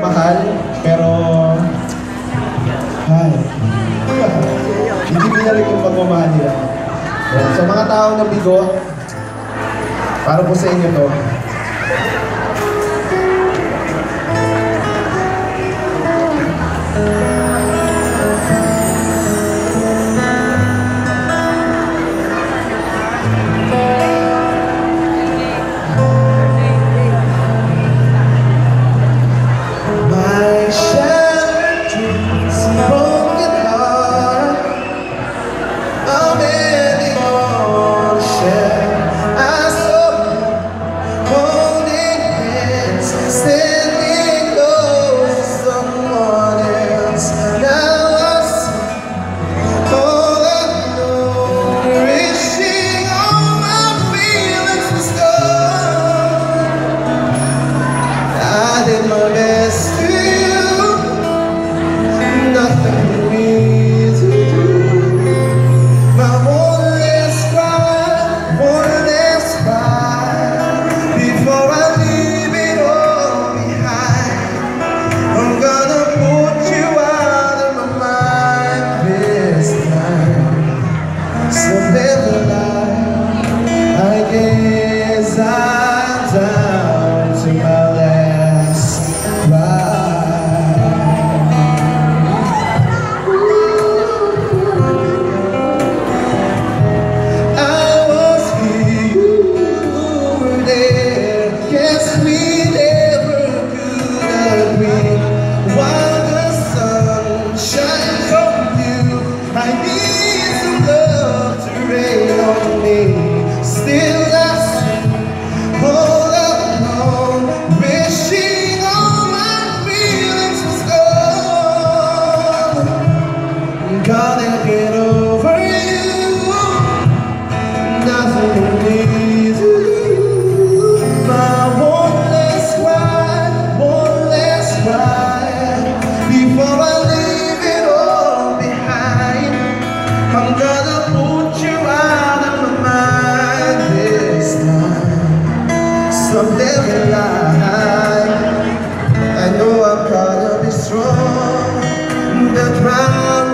Mahal, pero... Ay. Hindi ko binalik yung pagmamahal nila. Sa mga tao na bigo, para po sa inyo to. be proud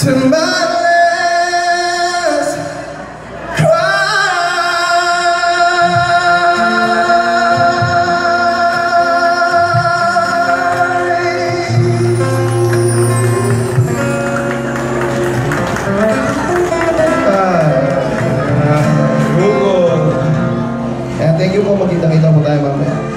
to my last cry. Ah, ah, ah. Thank you po, magkita-kita po tayo mamaya.